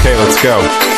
Okay, let's go.